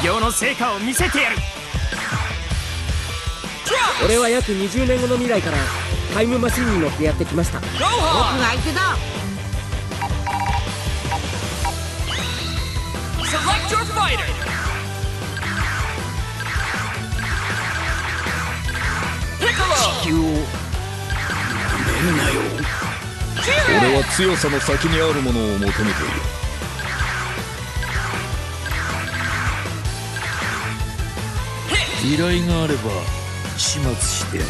修行の成果を見せてやる。俺は約20年後の未来からタイムマシンに乗ってやってきました。僕が相手だ!地球を。なめるなよ俺は強さの先にあるものを求めている依頼があれば始末してやる。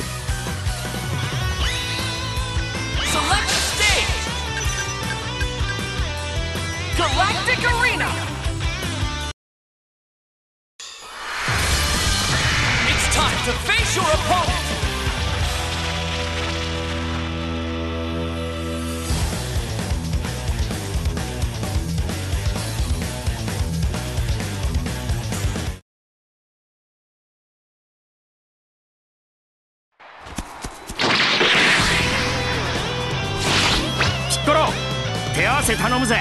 コロ手合わせ頼むぜ。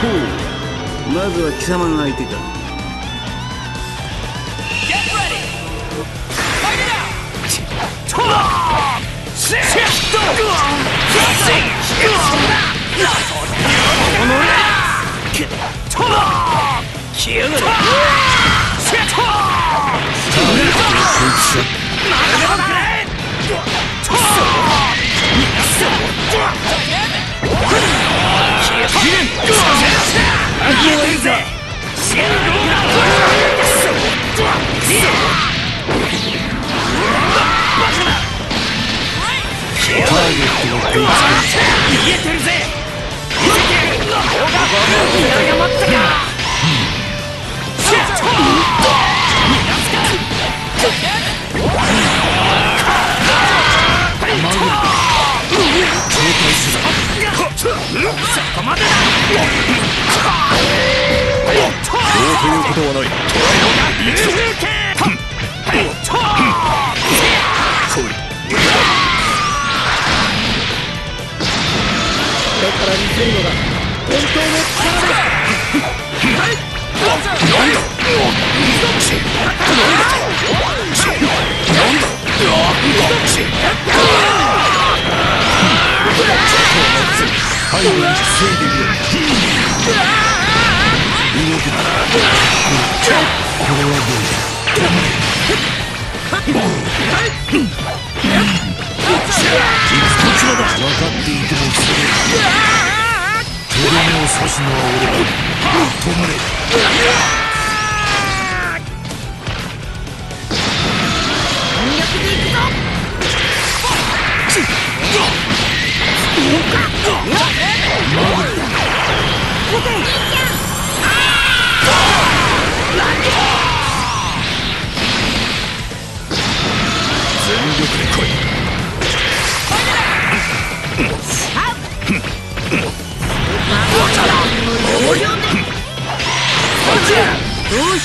ほうまずは貴様が相手かバカだということはない。とどめを刺すのは俺だ？止まれ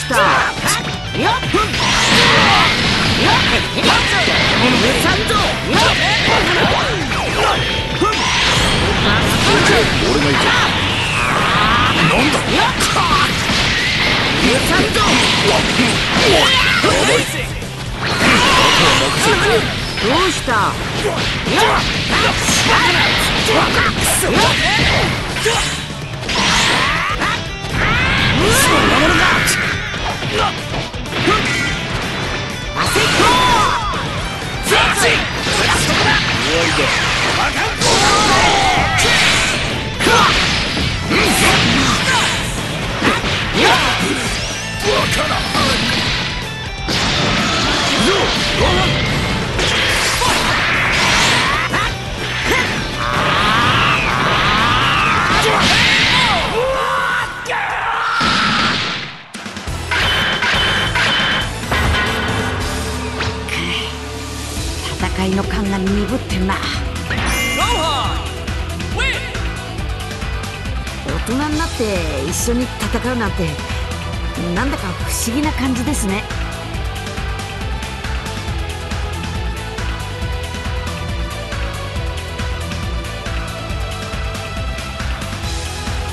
したよっふんよっ許さんぞよっ俺が行くなんだ許さん。ぞどうし戦いの勘が鈍ってんな大人になって一緒に戦うなんてなんだか不思議な感じですね。